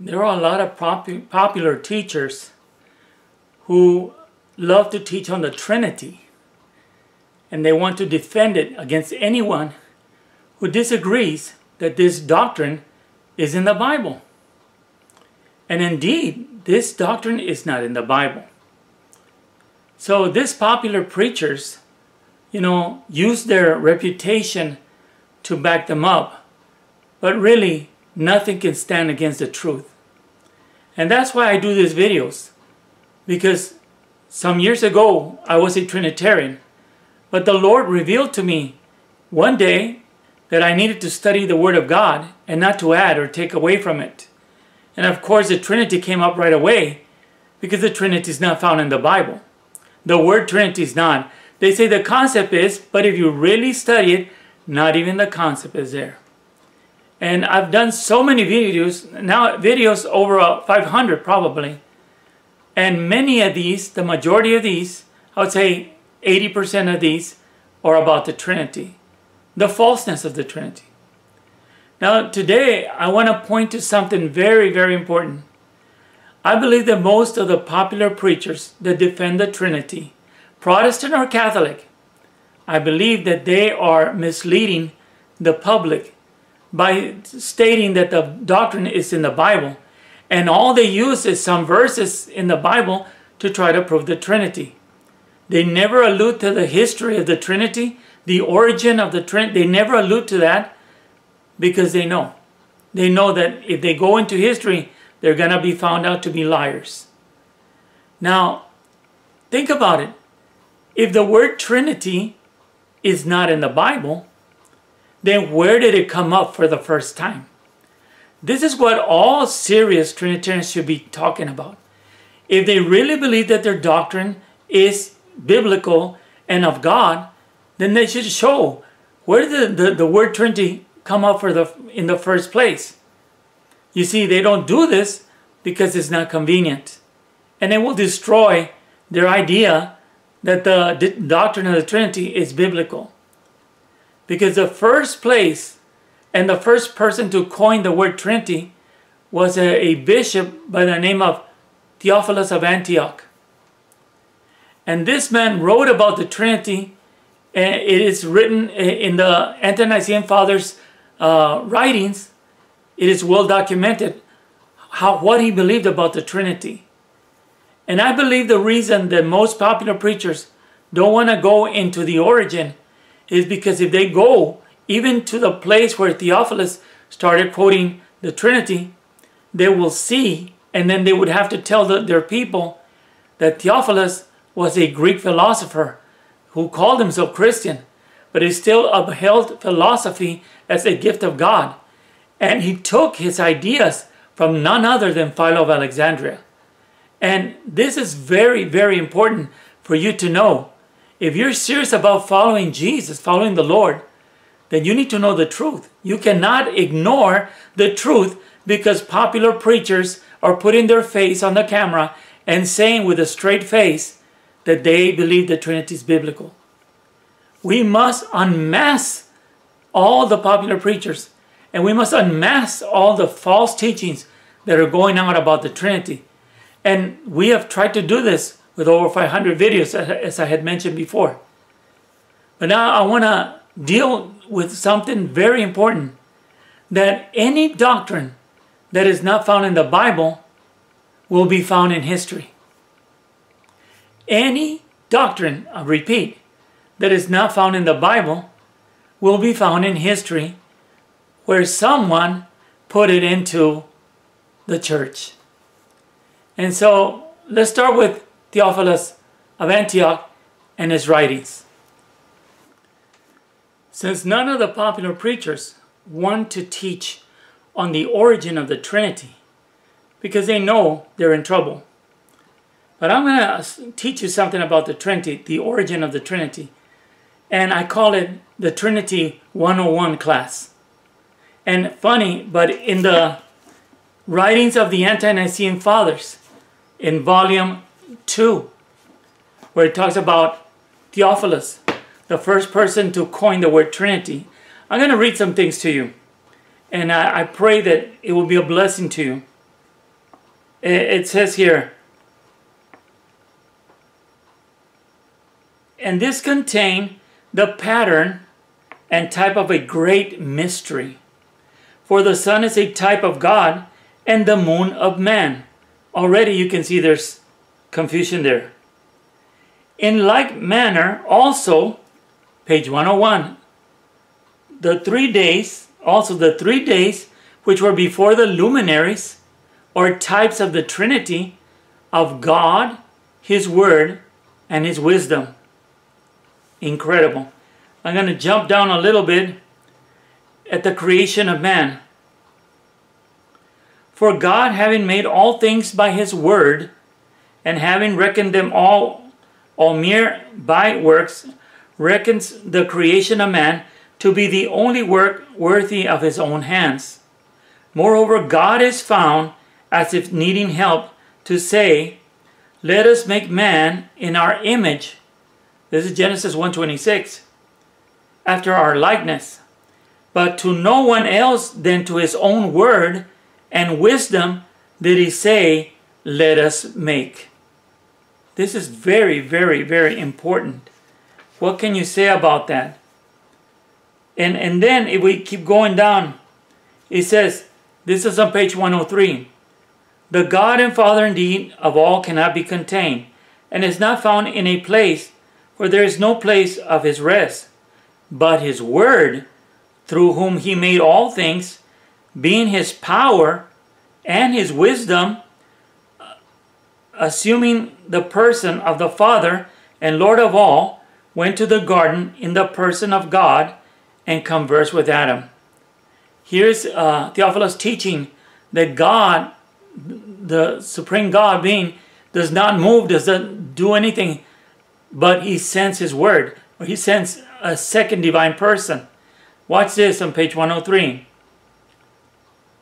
there are a lot of popu- popular teachers who love to teach on the Trinity and they want to defend it against anyone who disagrees that this doctrine is in the Bible. And indeed, this doctrine is not in the Bible. So these popular preachers, you know, use their reputation to back them up. But really, nothing can stand against the truth. And that's why I do these videos. Because some years ago, I was a Trinitarian. But the Lord revealed to me one day that I needed to study the Word of God and not to add or take away from it. And of course, the Trinity came up right away because the Trinity is not found in the Bible. The word Trinity is not. They say the concept is, but if you really study it, not even the concept is there. And I've done so many videos, now videos over uh, 500 probably. And many of these, the majority of these, I would say 80% of these are about the Trinity, the falseness of the Trinity. Now, today, I want to point to something very, very important. I believe that most of the popular preachers that defend the Trinity, Protestant or Catholic, I believe that they are misleading the public by stating that the doctrine is in the Bible. And all they use is some verses in the Bible to try to prove the Trinity. They never allude to the history of the Trinity, the origin of the Trinity. They never allude to that because they know. They know that if they go into history, they're going to be found out to be liars. Now, think about it. If the word Trinity is not in the Bible, then where did it come up for the first time? This is what all serious Trinitarians should be talking about. If they really believe that their doctrine is biblical and of God, then they should show where did the, the, the word Trinity come up for the in the first place. You see, they don't do this because it's not convenient. And it will destroy their idea that the doctrine of the Trinity is biblical. Because the first place and the first person to coin the word Trinity was a, a bishop by the name of Theophilus of Antioch. And this man wrote about the Trinity. And it is written in the Ante-Nicene Fathers' uh, writings. It is well documented how what he believed about the Trinity. And I believe the reason that most popular preachers don't want to go into the origin is because if they go even to the place where Theophilus started quoting the Trinity, they will see, and then they would have to tell the, their people that Theophilus was a Greek philosopher who called himself Christian, but he still upheld philosophy as a gift of God. And he took his ideas from none other than Philo of Alexandria. And this is very, very important for you to know. If you're serious about following Jesus, following the Lord, then you need to know the truth. You cannot ignore the truth because popular preachers are putting their face on the camera and saying with a straight face that they believe the Trinity is biblical. We must unmask all the popular preachers and we must unmask all the false teachings that are going out about the Trinity. And we have tried to do this with over 500 videos, as I had mentioned before. But now I want to deal with something very important that any doctrine that is not found in the Bible will be found in history. Any doctrine, I repeat, that is not found in the Bible will be found in history where someone put it into the church. And so let's start with Theophilus of Antioch and his writings. Since none of the popular preachers want to teach on the origin of the Trinity because they know they're in trouble. But I'm going to teach you something about the Trinity, the origin of the Trinity. And I call it the Trinity 101 class. And funny, but in the writings of the Ante-Nicene Fathers, in volume 2, where it talks about Theophilus, the first person to coin the word Trinity, I'm going to read some things to you. And I, I pray that it will be a blessing to you. it says here, and this contain the pattern and type of a great mystery. For the sun is a type of God and the moon of man. Already you can see there's confusion there. In like manner, also, page 101, the three days, also the three days which were before the luminaries, or types of the Trinity of God, His Word, and His wisdom. Incredible. I'm going to jump down a little bit at the creation of man. For God, having made all things by His Word, and having reckoned them all, all mere by works, reckons the creation of man to be the only work worthy of his own hands. Moreover, God is found as if needing help to say, Let us make man in our image. This is Genesis 1:26. After our likeness. But to no one else than to his own word and wisdom did he say, Let us make. This is very, very, very important. What can you say about that? And, and then if we keep going down, it says, this is on page 103. The God and Father indeed of all cannot be contained, and is not found in a place, for there is no place of his rest. But his word, through whom he made all things, being his power and his wisdom, assuming the person of the Father and Lord of all, went to the garden in the person of God and conversed with Adam. Here's uh, Theophilus teaching that God, the supreme God being, does not move, does not do anything, but he sends his word, or he sends a second divine person. Watch this on page 103.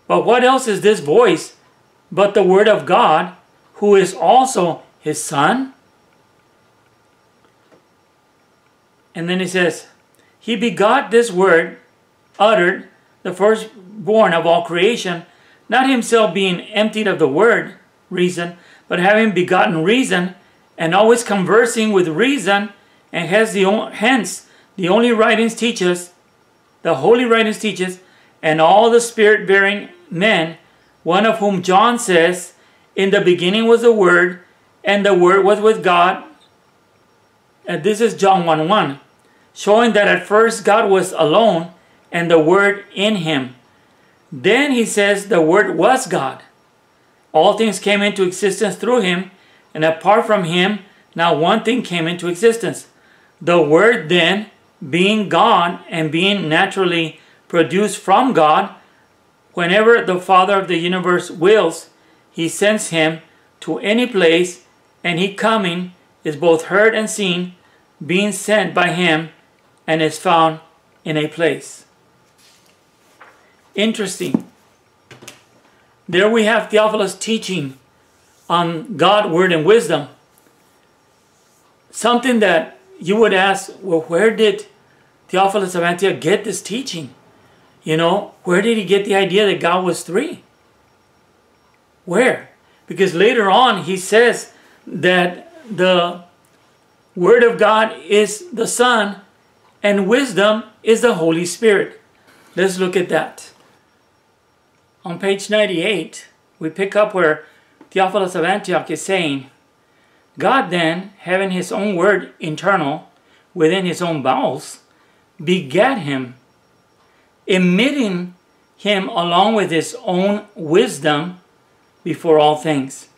But what else is this voice but the word of God, who is also his son? And then he says, He begot this word, uttered, the firstborn of all creation, not himself being emptied of the word, reason, but having begotten reason, and always conversing with reason, and has the hence the only writings teach us, the holy writings teach us, and all the spirit bearing men, one of whom John says, In the beginning was the Word, and the Word was with God. And this is John 1 1 showing that at first God was alone and the Word in him. Then he says the Word was God. All things came into existence through him, and apart from him, now one thing came into existence. The Word then, being God and being naturally produced from God, whenever the Father of the universe wills, he sends him to any place, and he coming is both heard and seen, being sent by him and is found in a place. Interesting. There we have Theophilus teaching on God, Word, and wisdom. Something that you would ask, well, where did Theophilus of Antioch get this teaching? You know, where did he get the idea that God was three? Where? Because later on he says that the Word of God is the Son and wisdom is the Holy Spirit. Let's look at that. On page 98, we pick up where Theophilus of Antioch is saying, God then, having his own word internal within his own bowels, begat him, emitting him along with his own wisdom before all things.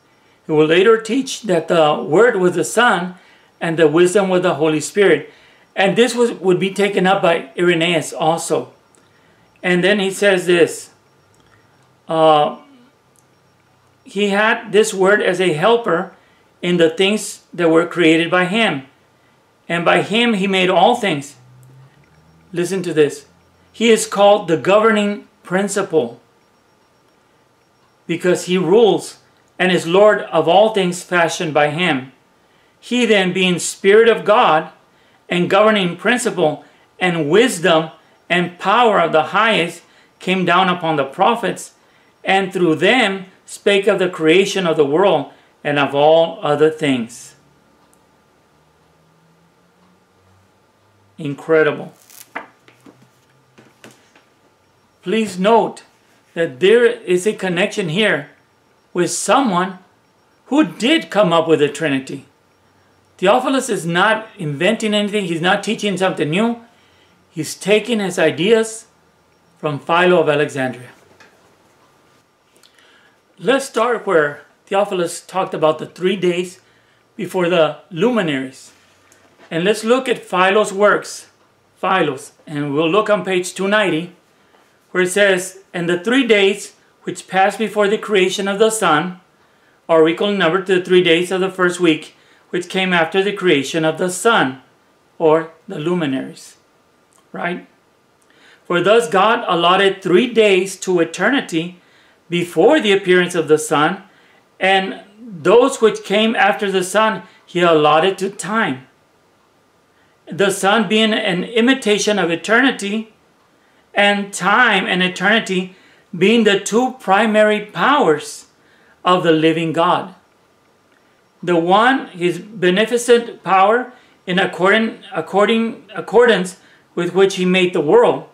He will later teach that the word was the Son and the wisdom was the Holy Spirit. And this was, would be taken up by Irenaeus also. And then he says this uh, He had this word as a helper in the things that were created by him. And by him he made all things. Listen to this. He is called the governing principle because he rules and is Lord of all things fashioned by him. He then, being Spirit of God, and governing principle and wisdom and power of the highest came down upon the prophets, and through them spake of the creation of the world and of all other things. Incredible. Please note that there is a connection here with someone who did come up with the Trinity. Theophilus is not inventing anything, he's not teaching something new. He's taking his ideas from Philo of Alexandria. Let's start where Theophilus talked about the three days before the luminaries. And let's look at Philo's works, Philos, and we'll look on page 290, where it says, And the three days which passed before the creation of the sun are equal in number to the three days of the first week, which came after the creation of the sun, or the luminaries. Right? For thus God allotted three days to eternity before the appearance of the sun, and those which came after the sun he allotted to time. The sun being an imitation of eternity, and time and eternity being the two primary powers of the living God. The one, his beneficent power, in according, according, accordance with which he made the world,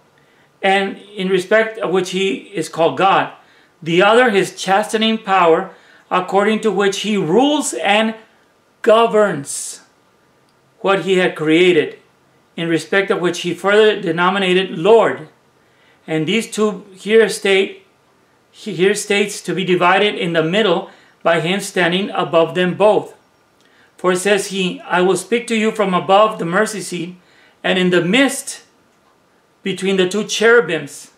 and in respect of which he is called God. The other, his chastening power, according to which he rules and governs what he had created, in respect of which he further denominated Lord. And these two here state here states to be divided in the middle by him standing above them both. For says he, I will speak to you from above the mercy seat, and in the midst between the two cherubims,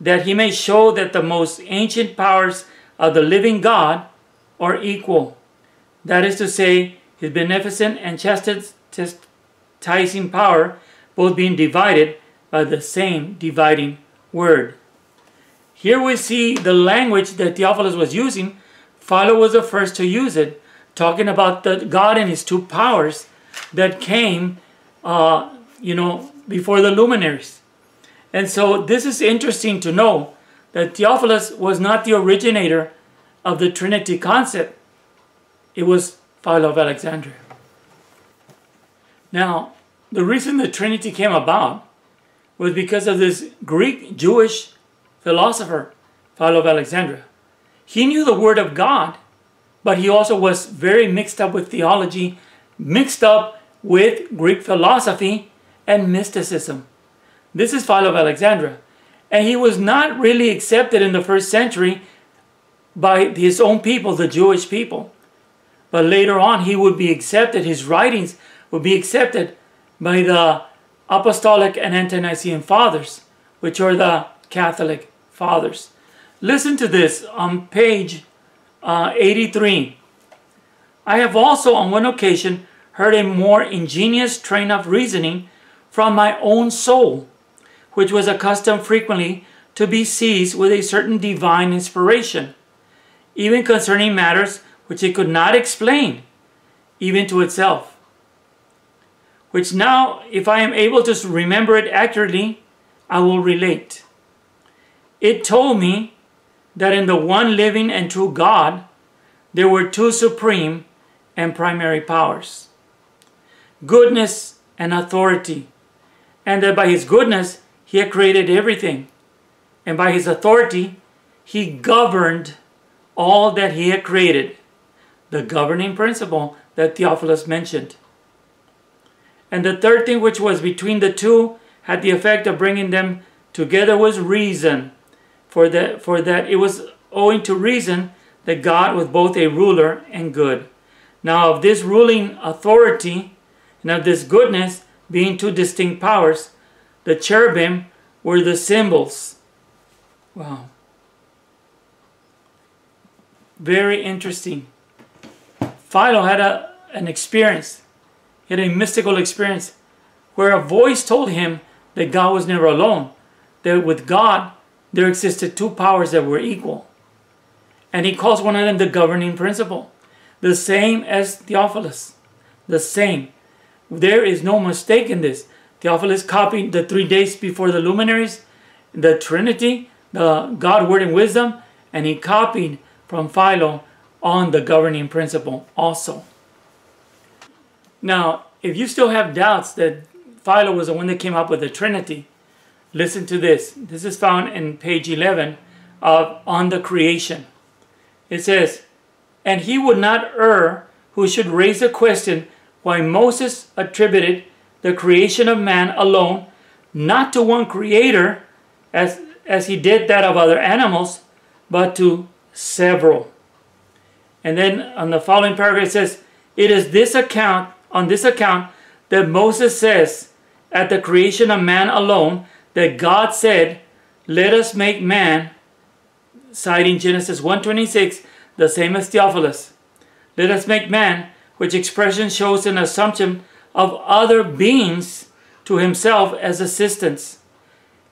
that he may show that the most ancient powers of the living God are equal. That is to say, his beneficent and chastising power both being divided by the same dividing word. Here we see the language that Theophilus was using. Philo was the first to use it, talking about the God and his two powers that came, uh, you know, before the luminaries. And so this is interesting to know that Theophilus was not the originator of the Trinity concept. It was Philo of Alexandria. Now, the reason the Trinity came about was because of this Greek Jewish philosopher, Philo of Alexandria. He knew the Word of God, but he also was very mixed up with theology, mixed up with Greek philosophy and mysticism. This is Philo of Alexandria. And he was not really accepted in the first century by his own people, the Jewish people. But later on, he would be accepted, his writings would be accepted by the Apostolic and Ante-Nicene Fathers, which are the Catholic fathers. Listen to this on page uh, 83. I have also on one occasion heard a more ingenious train of reasoning from my own soul, which was accustomed frequently to be seized with a certain divine inspiration, even concerning matters which it could not explain, even to itself. Which now, if I am able to remember it accurately, I will relate. It told me that in the one living and true God, there were two supreme and primary powers goodness and authority, and that by his goodness he had created everything, and by his authority he governed all that he had created, the governing principle that Theophilus mentioned. And the third thing which was between the two had the effect of bringing them together was reason for that, for that it was owing to reason that God was both a ruler and good. Now, of this ruling authority and of this goodness being two distinct powers, the cherubim were the symbols. Wow. Very interesting. Philo had a, an experience, he had a mystical experience where a voice told him that God was never alone, that with God there existed two powers that were equal. And he calls one of them the governing principle, the same as Theophilus. The same. There is no mistake in this. Theophilus copied the three days before the luminaries, the Trinity, the God, Word, and Wisdom, and he copied from Philo on the governing principle also. Now, if you still have doubts that Philo was the one that came up with the Trinity, listen to this. This is found in page 11 of On the Creation. It says, And he would not err who should raise a question why Moses attributed the creation of man alone not to one creator as, as he did that of other animals, but to several. And then on the following paragraph it says, It is this account, on this account, that Moses says, at the creation of man alone, that God said, Let us make man, citing Genesis 1.26, the same as Theophilus. Let us make man, which expression shows an assumption of other beings to himself as assistants,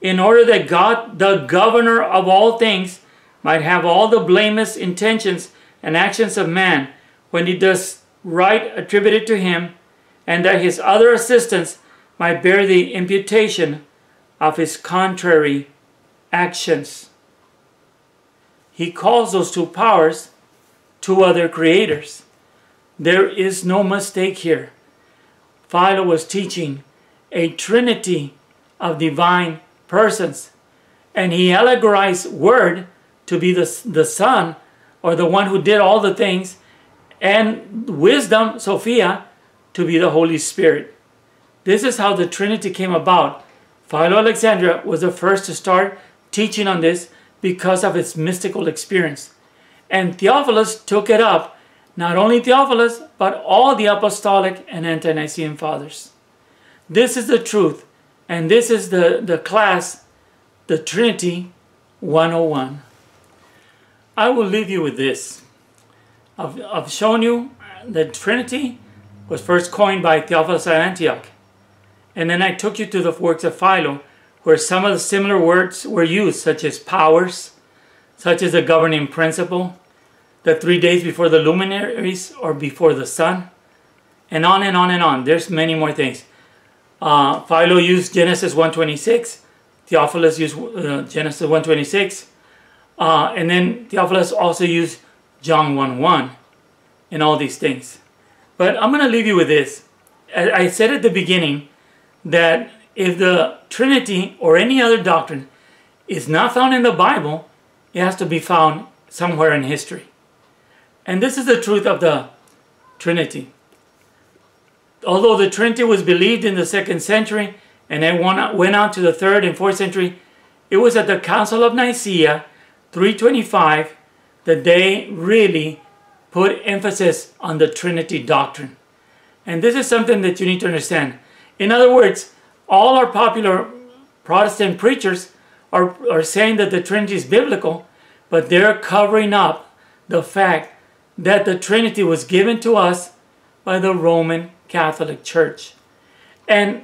in order that God, the governor of all things, might have all the blameless intentions and actions of man when he does right attributed to him, and that his other assistants might bear the imputation of his contrary actions. He calls those two powers two other creators. There is no mistake here. Philo was teaching a trinity of divine persons, and he allegorized Word to be the, the Son or the one who did all the things, and wisdom, Sophia, to be the Holy Spirit. This is how the Trinity came about. Philo Alexandria was the first to start teaching on this because of its mystical experience. And Theophilus took it up, not only Theophilus, but all the apostolic and ante-Nicene fathers. This is the truth, and this is the, the class, the Trinity 101. I will leave you with this. I've, I've shown you that Trinity was first coined by Theophilus at Antioch. And then I took you to the works of Philo, where some of the similar words were used, such as powers, such as the governing principle, the three days before the luminaries or before the sun, and on and on and on. There's many more things. Uh, Philo used Genesis 126. Theophilus used uh, Genesis 126. Uh, and then Theophilus also used John 1 1 and all these things. But I'm going to leave you with this. I said at the beginning that if the Trinity or any other doctrine is not found in the Bible, it has to be found somewhere in history. And this is the truth of the Trinity. Although the Trinity was believed in the second century and then went on to the third and fourth century, it was at the Council of Nicaea 325 that they really put emphasis on the Trinity doctrine. And this is something that you need to understand. In other words, all our popular Protestant preachers are, are saying that the Trinity is biblical, but they're covering up the fact that the Trinity was given to us by the Roman Catholic Church. And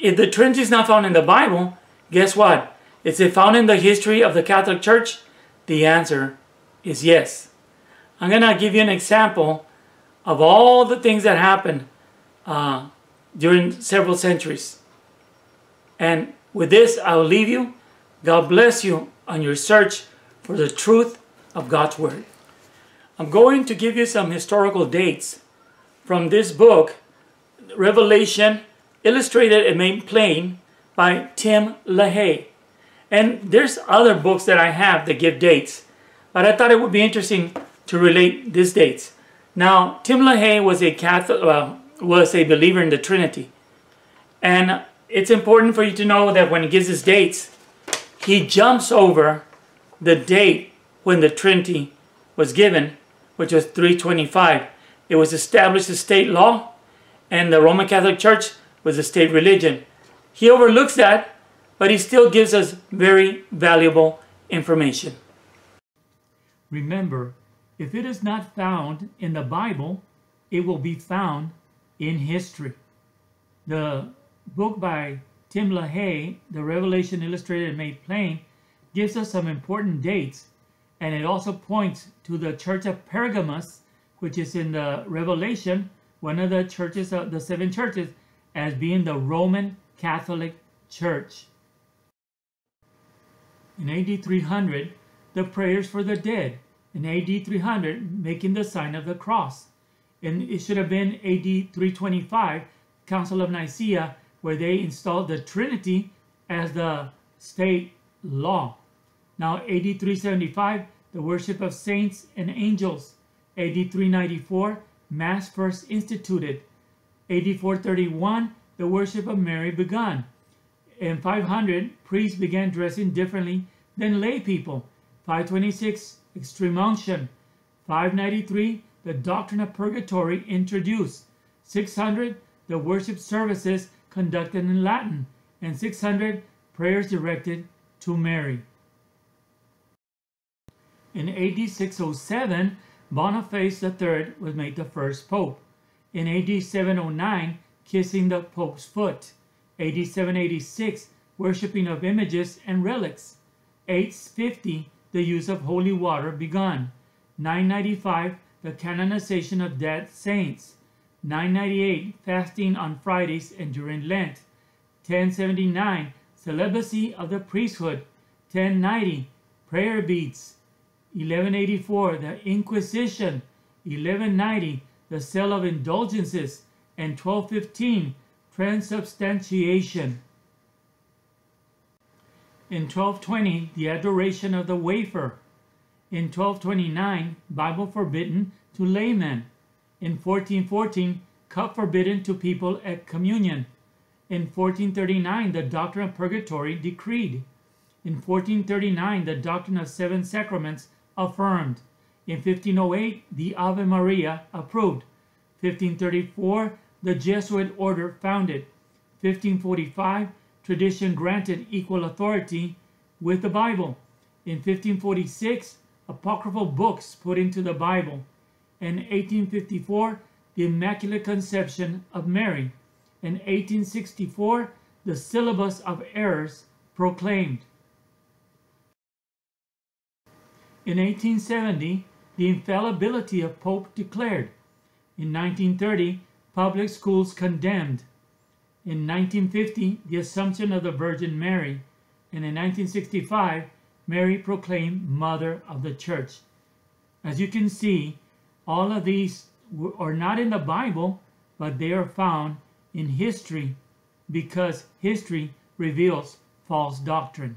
if the Trinity is not found in the Bible, guess what? Is it found in the history of the Catholic Church? The answer is yes. I'm going to give you an example of all the things that happened uh, during several centuries. And with this, I will leave you. God bless you on your search for the truth of God's Word. I'm going to give you some historical dates from this book, Revelation Illustrated and Made Plain by Tim LaHaye. And there's other books that I have that give dates, but I thought it would be interesting to relate these dates. Now, Tim LaHaye was a Catholic, uh, was a believer in the Trinity, and it's important for you to know that when he gives his dates, he jumps over the date when the Trinity was given, which was 325. It was established as state law, and the Roman Catholic Church was a state religion. He overlooks that but he still gives us very valuable information. Remember, if it is not found in the Bible, it will be found in history. The book by Tim LaHaye, The Revelation Illustrated and Made Plain, gives us some important dates, and it also points to the Church of Pergamos, which is in the Revelation, one of the churches of the seven churches, as being the Roman Catholic Church. In AD 300, the prayers for the dead in AD 300 making the sign of the cross. And it should have been AD 325, Council of Nicaea, where they installed the Trinity as the state law. Now, AD 375, the worship of saints and angels. AD 394, Mass first instituted. AD 431, the worship of Mary begun. In 500, priests began dressing differently than lay people. 526, extreme unction. 593, the doctrine of purgatory introduced. 600, the worship services conducted in Latin. And 600, prayers directed to Mary. In AD 607, Boniface III was made the first pope. In AD 709, kissing the pope's foot. AD 786, worshipping of images and relics. 850, the use of holy water begun. 995, the canonization of dead saints. 998, fasting on Fridays and during Lent. 1079, celibacy of the priesthood. 1090, prayer beads. 1184, the Inquisition. 1190, the sale of indulgences. And 1215, transubstantiation. In 1220, the adoration of the wafer. In 1229, Bible forbidden to laymen. In 1414, cup forbidden to people at communion. In 1439, the doctrine of purgatory decreed. In 1439, the doctrine of seven sacraments affirmed. In 1508, the Ave Maria approved. 1534, the Jesuit order founded. 1545, tradition granted equal authority with the Bible. In 1546, apocryphal books put into the Bible. In 1854, the Immaculate Conception of Mary. In 1864, the syllabus of errors proclaimed. In 1870, the infallibility of Pope declared. In 1930, public schools condemned. In 1950, the Assumption of the Virgin Mary. And in 1965, Mary proclaimed Mother of the Church. As you can see, all of these are not in the Bible, but they are found in history because history reveals false doctrine.